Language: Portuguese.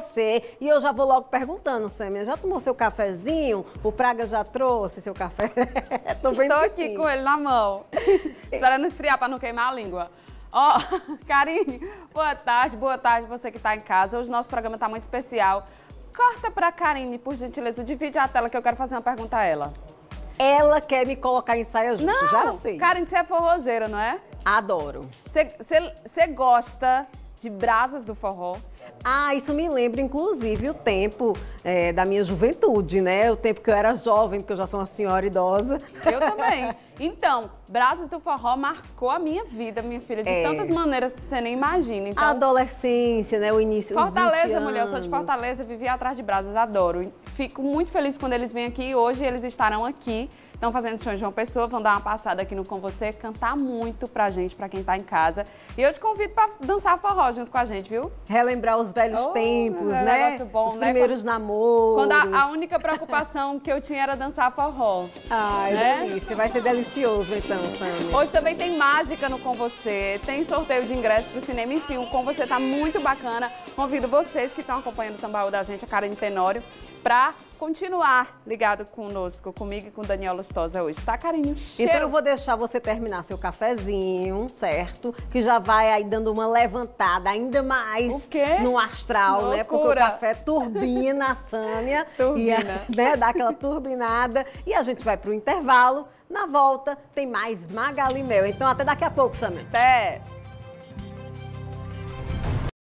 você. E eu já vou logo perguntando, Samia, já tomou seu cafezinho? O Praga já trouxe seu café? Estou aqui com ele na mão, esperando esfriar para não queimar a língua. Ó, oh, Karine, boa tarde, boa tarde você que está em casa. Hoje o nosso programa está muito especial. Corta para Karine, por gentileza, divide a tela que eu quero fazer uma pergunta a ela. Ela quer me colocar em saia justa, não, já sei. Karine, você é forrozeira, não é? Adoro. Você gosta de brasas do forró? Ah, isso me lembra, inclusive, o tempo é, da minha juventude, né? O tempo que eu era jovem, porque eu já sou uma senhora idosa. Eu também. Então, Brasas do Forró marcou a minha vida, minha filha, de é. tantas maneiras que você nem imagina. Então, a adolescência, né? O início. Fortaleza, mulher, eu sou de Fortaleza, vivi atrás de Brasas, adoro. Fico muito feliz quando eles vêm aqui. Hoje eles estarão aqui Estão fazendo show em João Pessoa, vão dar uma passada aqui no Com Você, cantar muito pra gente, pra quem tá em casa. E eu te convido pra dançar forró junto com a gente, viu? Relembrar os velhos oh, tempos, é né? Negócio bom, os né? primeiros namoros. Quando a, a, única preocupação que eu tinha era dançar forró. Ai, né? delícia. Vai ser delicioso então, Sânia. Hoje também tem mágica no Com Você, tem sorteio de ingresso pro cinema, enfim, o Com Você tá muito bacana. Convido vocês que estão acompanhando o Tambaú da gente, a Karen Tenório, para continuar ligado conosco, comigo e com Daniel Lustosa hoje, tá, Carinho? Cheiro. Então eu vou deixar você terminar seu cafezinho, certo? Que já vai aí dando uma levantada ainda mais no astral, Loucura. né? Porque o café turbina a Sânia. turbina. E, né, dá aquela turbinada. E a gente vai pro intervalo. Na volta tem mais Magali Mel. Então até daqui a pouco, Sânia. Até!